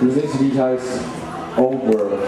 Wir nächste Lied heißt Old World.